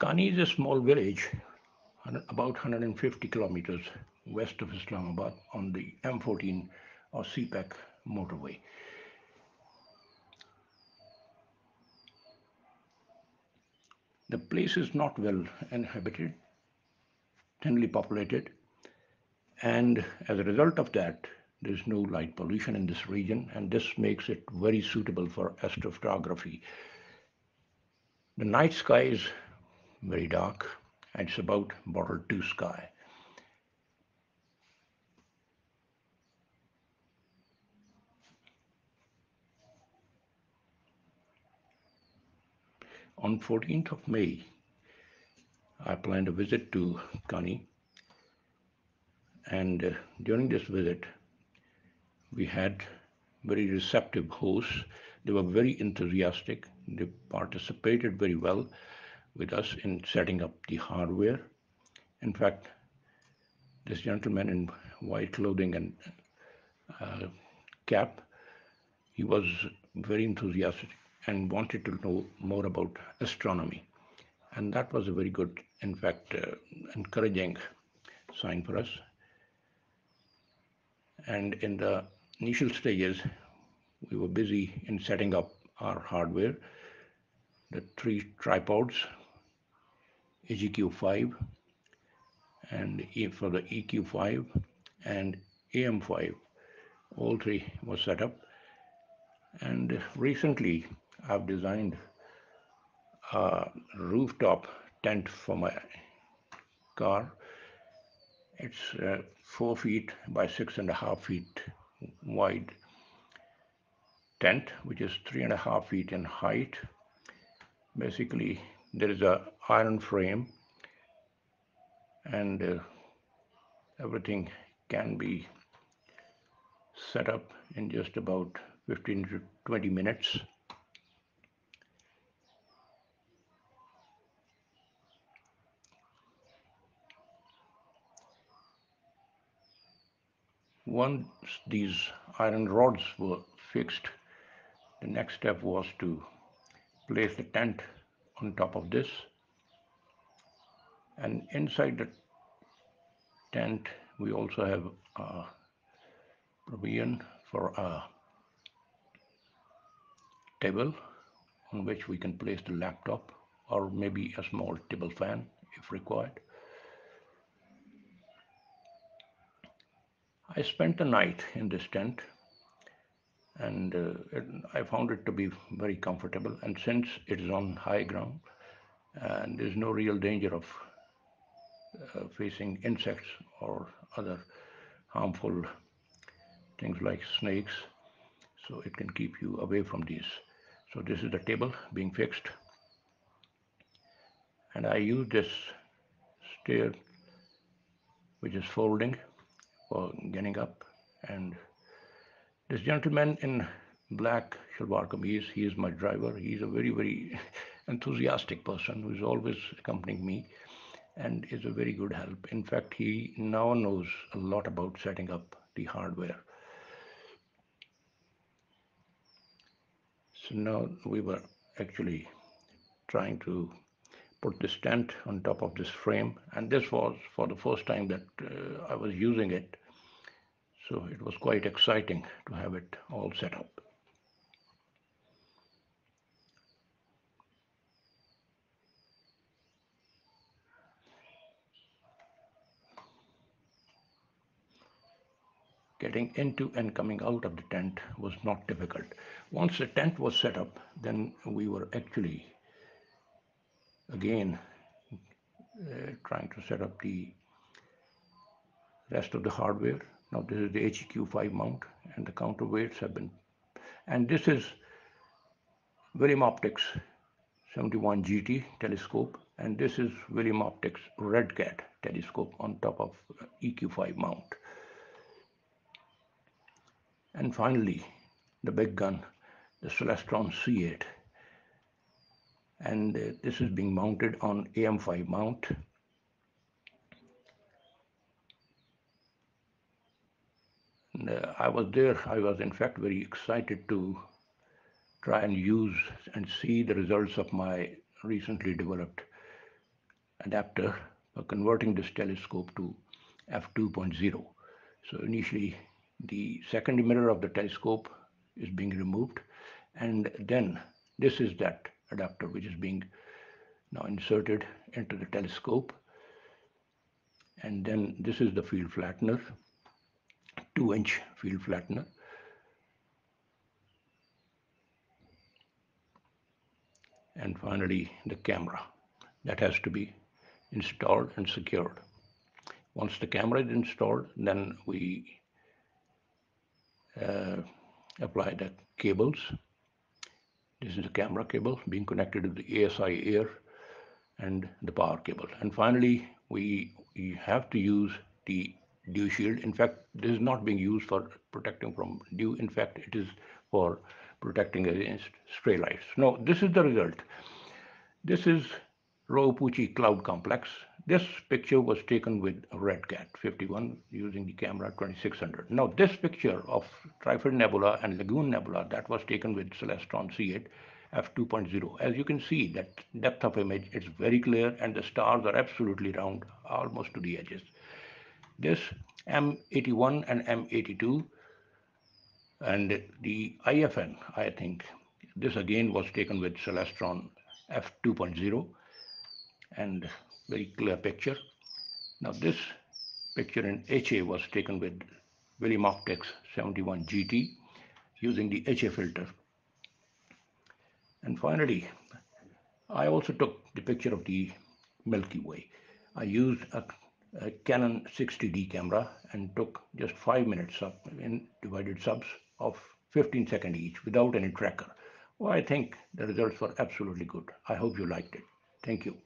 Kani is a small village, about 150 kilometers west of Islamabad on the M14 or CPEC motorway. The place is not well inhabited, thinly populated, and as a result of that, there's no light pollution in this region, and this makes it very suitable for astrophotography. The night sky is very dark, and it's about Bortle 2 sky. On 14th of May, I planned a visit to Kani, and uh, during this visit, we had very receptive hosts. They were very enthusiastic. They participated very well with us in setting up the hardware. In fact, this gentleman in white clothing and uh, cap, he was very enthusiastic and wanted to know more about astronomy. And that was a very good, in fact, uh, encouraging sign for us. And in the initial stages, we were busy in setting up our hardware, the three tripods, HEQ5, and for the EQ5 and AM5, all three were set up. And recently, I've designed a rooftop tent for my car. It's uh, four feet by six and a half feet wide tent, which is three and a half feet in height. Basically, there is a iron frame and uh, everything can be set up in just about 15 to 20 minutes. Once these iron rods were fixed, the next step was to place the tent on top of this. And inside the tent, we also have a provision for a table on which we can place the laptop or maybe a small table fan if required. I spent the night in this tent and uh, it, I found it to be very comfortable. And since it is on high ground and there's no real danger of uh, facing insects or other harmful things like snakes, so it can keep you away from these. So this is the table being fixed. And I use this stair which is folding for getting up. And this gentleman in black shalwar kameez, he is my driver. He's a very, very enthusiastic person who's always accompanying me and is a very good help. In fact, he now knows a lot about setting up the hardware. So now we were actually trying to put this tent on top of this frame and this was for the first time that uh, I was using it so it was quite exciting to have it all set up. Getting into and coming out of the tent was not difficult. Once the tent was set up, then we were actually again uh, trying to set up the rest of the hardware now this is the HEQ5 mount and the counterweights have been, and this is William Optics 71 GT telescope and this is William Optics Red Cat telescope on top of EQ5 mount. And finally, the big gun, the Celestron C8. And uh, this is being mounted on AM5 mount uh, I was there. I was, in fact, very excited to try and use and see the results of my recently developed adapter for converting this telescope to f2.0. So initially the second mirror of the telescope is being removed and then this is that adapter which is being now inserted into the telescope and then this is the field flattener 2 inch field flattener. And finally the camera that has to be installed and secured. Once the camera is installed then we uh, apply the cables. This is the camera cable being connected to the ASI air and the power cable. And finally we, we have to use the dew shield in fact this is not being used for protecting from dew in fact it is for protecting against stray lights now this is the result this is Rho Ophiuchi cloud complex this picture was taken with RedCat 51 using the camera 2600. Now this picture of Trifid Nebula and Lagoon Nebula that was taken with Celestron C8 f2.0. As you can see that depth of image is very clear and the stars are absolutely round almost to the edges. This M81 and M82 and the IFN I think this again was taken with Celestron f2.0 and very clear picture. Now this picture in HA was taken with William Optics 71 GT using the HA filter. And finally, I also took the picture of the Milky Way. I used a, a Canon 60D camera and took just five minutes of in divided subs of 15 seconds each without any tracker. Well, I think the results were absolutely good. I hope you liked it. Thank you.